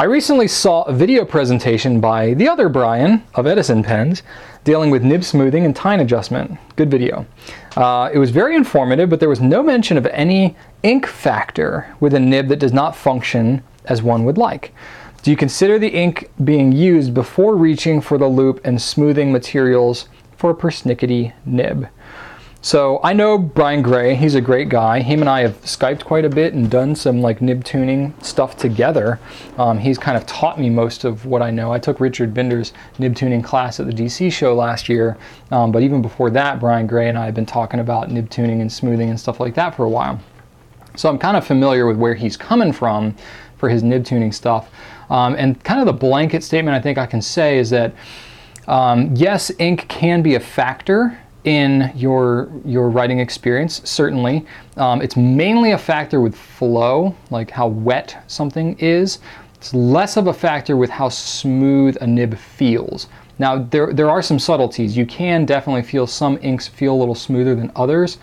I recently saw a video presentation by the other Brian of Edison Pens dealing with nib smoothing and tine adjustment. Good video. Uh, it was very informative, but there was no mention of any ink factor with a nib that does not function as one would like. Do you consider the ink being used before reaching for the loupe and smoothing materials for a persnickety nib? So I know Brian Gray, he's a great guy. Him and I have Skyped quite a bit and done some like nib tuning stuff together. Um, he's kind of taught me most of what I know. I took Richard Binder's nib tuning class at the DC show last year, um, but even before that, Brian Gray and I have been talking about nib tuning and smoothing and stuff like that for a while. So I'm kind of familiar with where he's coming from for his nib tuning stuff. Um, and kind of the blanket statement I think I can say is that um, yes, ink can be a factor in your your writing experience certainly. Um, it's mainly a factor with flow like how wet something is. It's less of a factor with how smooth a nib feels. Now there, there are some subtleties. You can definitely feel some inks feel a little smoother than others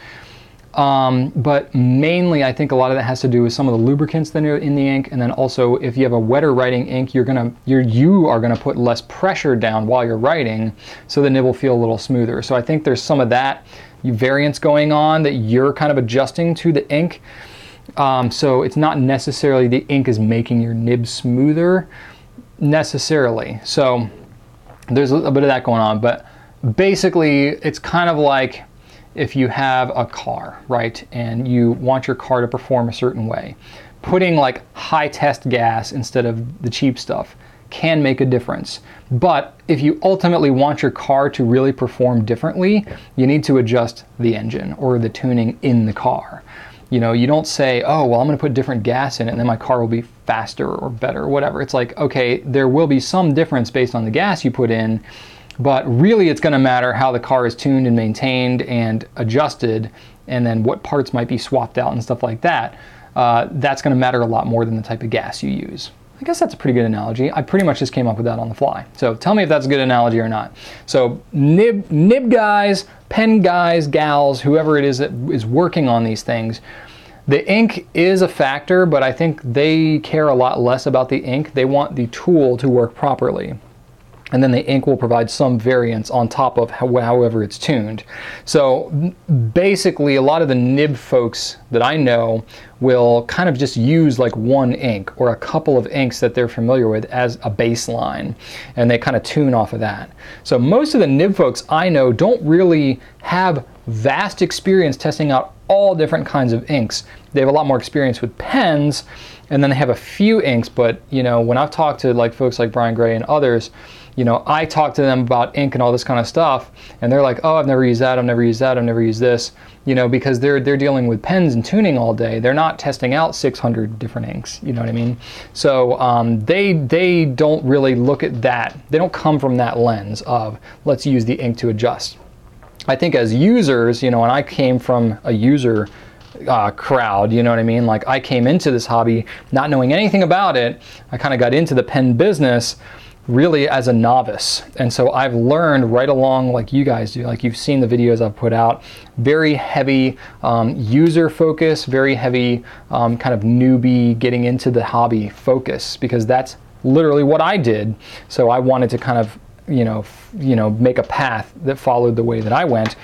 um, but mainly, I think a lot of that has to do with some of the lubricants that are in the ink, and then also if you have a wetter writing ink, you're gonna you're, you are gonna put less pressure down while you're writing, so the nib will feel a little smoother. So I think there's some of that variance going on that you're kind of adjusting to the ink. Um, so it's not necessarily the ink is making your nib smoother necessarily. So there's a bit of that going on, but basically it's kind of like if you have a car, right, and you want your car to perform a certain way. Putting like high test gas instead of the cheap stuff can make a difference. But if you ultimately want your car to really perform differently, you need to adjust the engine or the tuning in the car. You know, you don't say, oh, well, I'm going to put different gas in it and then my car will be faster or better or whatever. It's like, okay, there will be some difference based on the gas you put in but really, it's going to matter how the car is tuned and maintained and adjusted, and then what parts might be swapped out and stuff like that. Uh, that's going to matter a lot more than the type of gas you use. I guess that's a pretty good analogy. I pretty much just came up with that on the fly. So tell me if that's a good analogy or not. So nib, nib guys, pen guys, gals, whoever it is that is working on these things, the ink is a factor, but I think they care a lot less about the ink. They want the tool to work properly and then the ink will provide some variance on top of how, however it's tuned. So basically a lot of the nib folks that I know will kind of just use like one ink or a couple of inks that they're familiar with as a baseline and they kind of tune off of that. So most of the nib folks I know don't really have vast experience testing out all different kinds of inks. They have a lot more experience with pens and then they have a few inks but you know when I've talked to like folks like Brian Gray and others you know, I talk to them about ink and all this kind of stuff, and they're like, "Oh, I've never used that. I've never used that. I've never used this." You know, because they're they're dealing with pens and tuning all day. They're not testing out 600 different inks. You know what I mean? So um, they they don't really look at that. They don't come from that lens of let's use the ink to adjust. I think as users, you know, and I came from a user uh, crowd, you know what I mean? Like I came into this hobby not knowing anything about it. I kind of got into the pen business really as a novice. And so I've learned right along like you guys do, like you've seen the videos I've put out, very heavy um, user focus, very heavy um, kind of newbie getting into the hobby focus because that's literally what I did. So I wanted to kind of, you know, you know, make a path that followed the way that I went.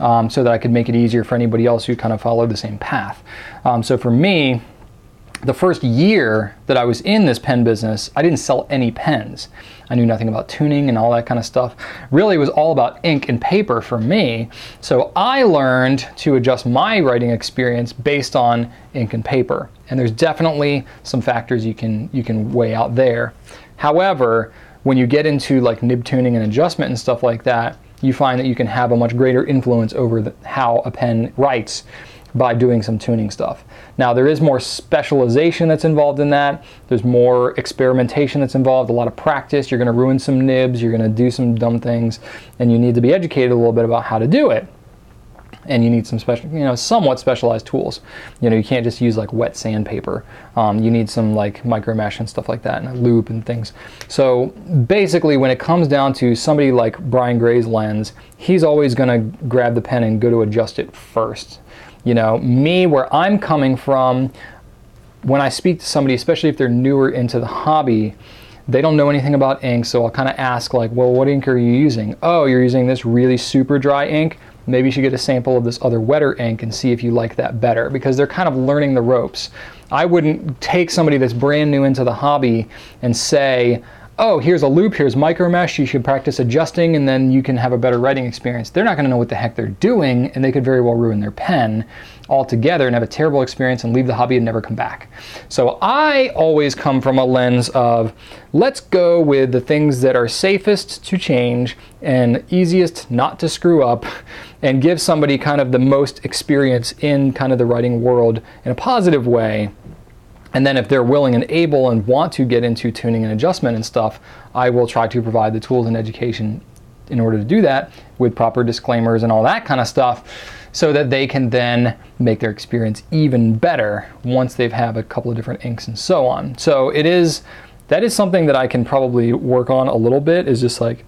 Um, so that I could make it easier for anybody else who kind of followed the same path. Um, so for me, the first year that I was in this pen business, I didn't sell any pens. I knew nothing about tuning and all that kind of stuff. Really, it was all about ink and paper for me. So I learned to adjust my writing experience based on ink and paper. And there's definitely some factors you can you can weigh out there. However, when you get into like nib tuning and adjustment and stuff like that, you find that you can have a much greater influence over the, how a pen writes by doing some tuning stuff. Now there is more specialization that's involved in that. There's more experimentation that's involved, a lot of practice. You're gonna ruin some nibs, you're gonna do some dumb things, and you need to be educated a little bit about how to do it. And you need some special, you know, somewhat specialized tools. You know, you can't just use like wet sandpaper. Um, you need some like micro mesh and stuff like that, and a loupe and things. So basically, when it comes down to somebody like Brian Gray's lens, he's always gonna grab the pen and go to adjust it first you know, me, where I'm coming from, when I speak to somebody, especially if they're newer into the hobby, they don't know anything about ink, so I'll kind of ask like, well, what ink are you using? Oh, you're using this really super dry ink? Maybe you should get a sample of this other wetter ink and see if you like that better because they're kind of learning the ropes. I wouldn't take somebody that's brand new into the hobby and say, oh, here's a loupe, here's micromesh, you should practice adjusting and then you can have a better writing experience. They're not gonna know what the heck they're doing and they could very well ruin their pen altogether and have a terrible experience and leave the hobby and never come back. So I always come from a lens of let's go with the things that are safest to change and easiest not to screw up and give somebody kind of the most experience in kind of the writing world in a positive way. And then if they're willing and able and want to get into tuning and adjustment and stuff, I will try to provide the tools and education in order to do that with proper disclaimers and all that kind of stuff so that they can then make their experience even better once they've have a couple of different inks and so on. So it is that is something that I can probably work on a little bit is just like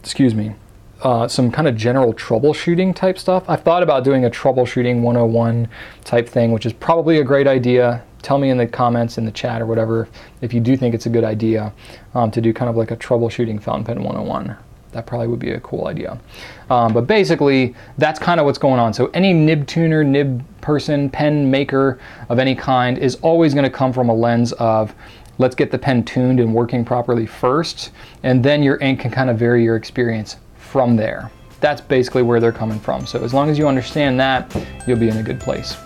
excuse me uh, some kind of general troubleshooting type stuff. I've thought about doing a troubleshooting 101 type thing, which is probably a great idea. Tell me in the comments in the chat or whatever if you do think it's a good idea um, to do kind of like a troubleshooting fountain pen 101 that probably would be a cool idea. Um, but basically, that's kind of what's going on. So any nib tuner, nib person, pen maker of any kind is always going to come from a lens of let's get the pen tuned and working properly first, and then your ink can kind of vary your experience from there. That's basically where they're coming from. So as long as you understand that, you'll be in a good place.